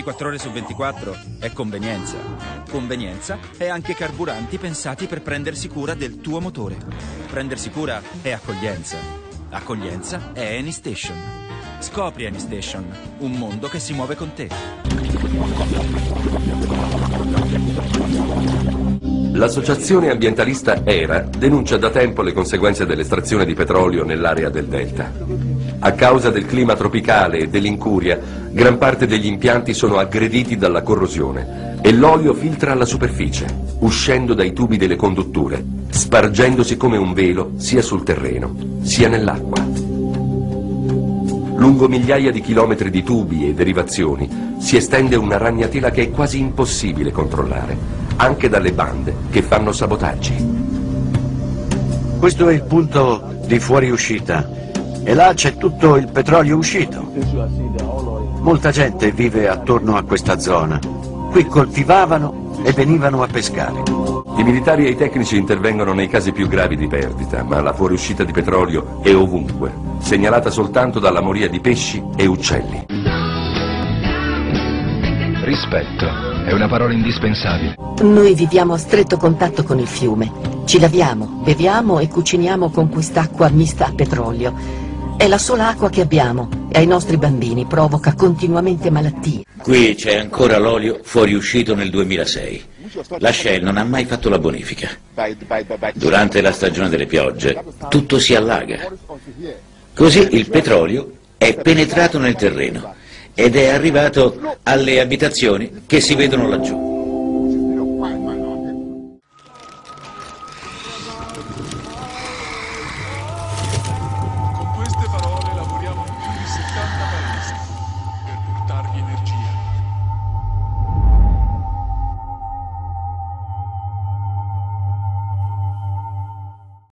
24 ore su 24 è convenienza. Convenienza è anche carburanti pensati per prendersi cura del tuo motore. Prendersi cura è accoglienza. Accoglienza è AnyStation. Scopri AnyStation, un mondo che si muove con te. L'associazione ambientalista ERA denuncia da tempo le conseguenze dell'estrazione di petrolio nell'area del delta. A causa del clima tropicale e dell'incuria, gran parte degli impianti sono aggrediti dalla corrosione e l'olio filtra alla superficie, uscendo dai tubi delle condutture, spargendosi come un velo sia sul terreno, sia nell'acqua. Lungo migliaia di chilometri di tubi e derivazioni si estende una ragnatela che è quasi impossibile controllare, anche dalle bande che fanno sabotaggi. Questo è il punto di fuoriuscita e là c'è tutto il petrolio uscito. Molta gente vive attorno a questa zona. Qui coltivavano e venivano a pescare. I militari e i tecnici intervengono nei casi più gravi di perdita, ma la fuoriuscita di petrolio è ovunque, segnalata soltanto dalla moria di pesci e uccelli. Rispetto è una parola indispensabile. Noi viviamo a stretto contatto con il fiume. Ci laviamo, beviamo e cuciniamo con quest'acqua mista a petrolio. È la sola acqua che abbiamo e ai nostri bambini provoca continuamente malattie. Qui c'è ancora l'olio fuoriuscito nel 2006. La Shell non ha mai fatto la bonifica. Durante la stagione delle piogge tutto si allaga. Così il petrolio è penetrato nel terreno ed è arrivato alle abitazioni che si vedono laggiù.